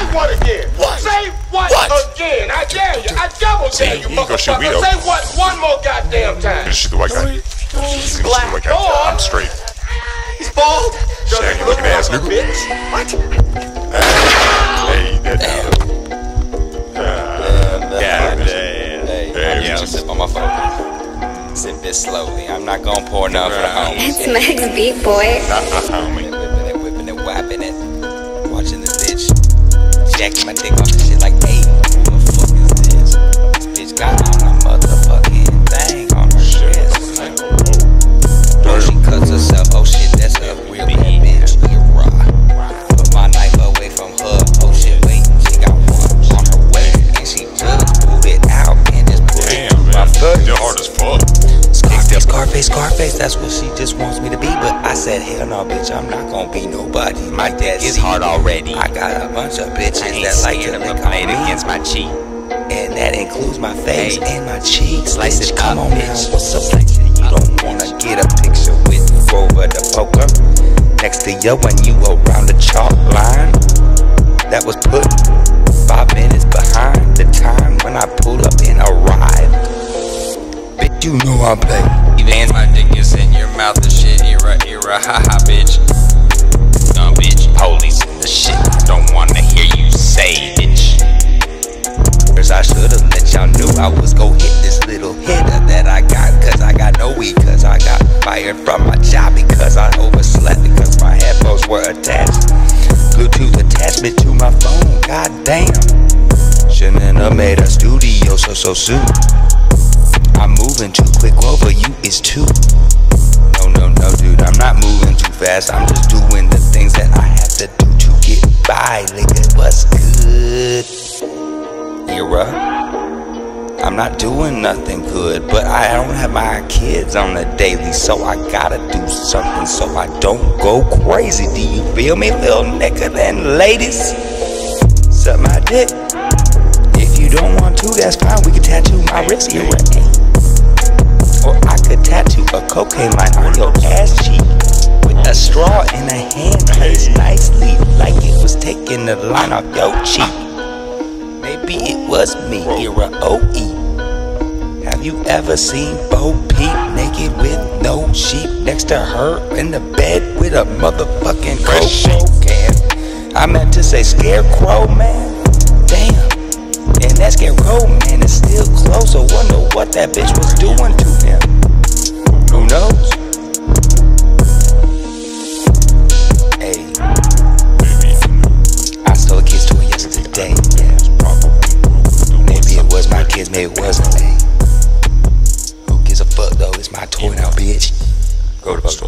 Say what again? What? Say what, What? again? I dare you. I double dare you, he ain't shoot me, motherfucker. though. Say what one more goddamn time. Just shoot the white guy. Just shoot the Black white guy. door. I'm straight. He's bald. Shaggy looking ass nigga. Bitch. What? Hey, that. God. Hey, Hey, yeah. I'll sip on my phone. Sip this slowly. I'm not gonna pour none for the homies. It's Meg's beat boy. Not the homie. Whipping it, whipping it, whapping it. Watching this bitch. Jacking my dick off and shit like, hey, who the fuck is this? This bitch got on my motherfucking Scarface, Scarface, that's what she just wants me to be. But I said, hell no, bitch, I'm not gonna be nobody. My dad is hard already. I got a bunch of bitches I ain't that like to lick on me. against my cheek. And that includes my face Hey. and my cheeks. Slice bitch, it come up, on bitch. now, what's up, section? You don't wanna get a picture with Grover the poker next to you when you around the chalk line. That was put five minutes behind the time when I pull up and arrive. Bitch, you know I'm playing. Evans, my dick is in your mouth and shit. Era, era, haha, bitch. Dumb bitch. Police in the shit. Don't wanna hear you say, bitch. First I should've let y'all knew I was gon' hit this little hitter that I got Cause I got no weed, cause I got fired from my job Because I overslept, because my headphones were attached Bluetooth attachment to my phone, god damn Shouldn't have made a studio so so soon moving too quick, over you is too No, no, no, dude, I'm not moving too fast I'm just doing the things that I have to do to get by Nigga, what's good? era. I'm not doing nothing good, but I don't have my kids on the daily, so I gotta do something so I don't go crazy. Do you feel me, little nigga? Then, ladies, suck my dick. If you don't want to, that's fine. We can tattoo my wrist era. Or cocaine line on your ass cheek with a straw in a hand placed nicely, like it was taking the line off your cheek. Maybe it was me, era OE. Have you ever seen Bo Peep naked with no sheep next to her in the bed with a motherfucking Fresh can? I meant to say scarecrow, man. Damn. And that scarecrow, man, is still close. I wonder what that bitch was doing to him. Knows? Hey. I stole a kiss to her yesterday. Maybe it was my kids, maybe it wasn't. Hey. Who gives a fuck though? It's my toy now, bitch. Go to.